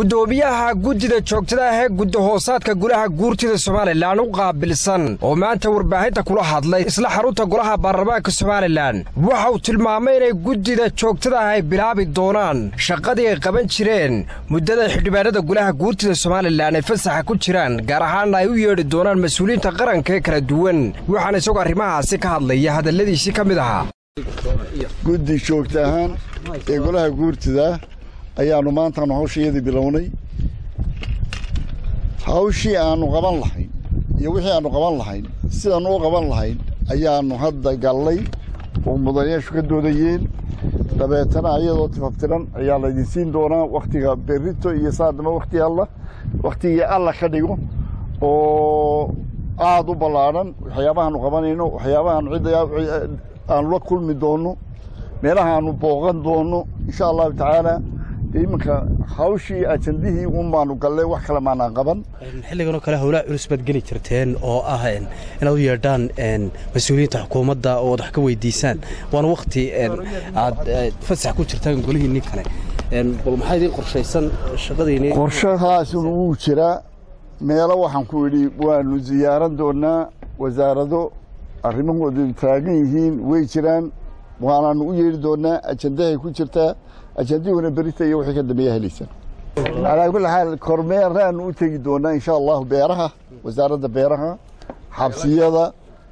guddoomiyaha guddida joogtada ah ee guddahoosaadka golaha guurtida somalilan u qaabilsan oo maanta warbaahinta kula hadlay isla xarunta golaha baarlamaanka somalilan waxa uu tilmaamay inay guddida joogtada ah ay bilaabi doonaan shaqadii ay qaban jireen muddada xildhibaanada golaha guurtida somalilan ay fasaxa ku jiraan gaar ahaanna ay u yeedhi doonaan mas'uuliyiinta qaranka ee kala duwan. Waxaana isagoo arrimahaasi ka hadlaya hadalladiisii ka mid ahaa. Guddi joogta ahaan ee golaha guurtida ayaannu maantaanu hawshayadii bilownay. Hawshii aannu qaban lahayn iyo wixii aannu qaban lahayn sidaannu u qaban lahayn ayaannu hadda gallay oo mudanayaashu ka doodayeen. Dabeetana ayadoo tifaftiran ayaa laydin siin doonaa wakhtiga berrito iyo saadama wakhti alla wakhtigii alla ka dhigo oo aada u ballaadhan waxyaabahaanu qabanayno waxyaabahaan cid aanu la kulmi doonno meelaha aanu booqan doonno insha allahu tacaala iminka hawshii ajandihii un baanu galle wax kale maanaan qaban. Xilliganoo kale howlaha culus baad geli jirteen oo ah inaad u yeedhaan mas'uuliyiinta xukuumadda oo ad wax ka weydiisaan. Waana wakti aad fasax ku jirtaan golihiinii kale. Bal maxaa idiin qorshaysan shaqadiinii qorshahaasun wuu jiraa meelo waxaan ku idhi waanu ziyaaran doonaa wasaarado arrimahoodu taagan yihiin way jiraan waanaanu u yeedhi doonaa ajandahay ku jirtaa ajandihuna berita iyo wixii ka dambeeya helaysaan calaa kulli xaal kormeeraanu u tegi doonaa insha allahu beeraha wasaaradda beeraha xabsiyada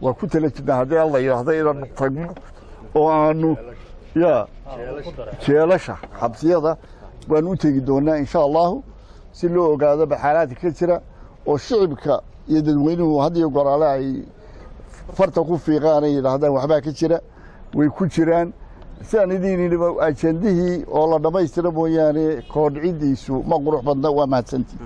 waa ku tala jirnaa haddii alla yidhaahdo inaanu tagno oo aanu ya jeelasha xabsiyada waanu u tegi doonaa insha allahu si loo ogaado baxaalaadka ka jira oo shicibka iyo dadweynuhu had iyo goraale ay farta ku fiiqaan ay yidhaahdaan waxbaa ka jira way ku jiraan. Sidaan idiin idhiba ajandihii oo la dhammaystira mooyaane koodhicidiisu ma qurux badna waa mahadsantii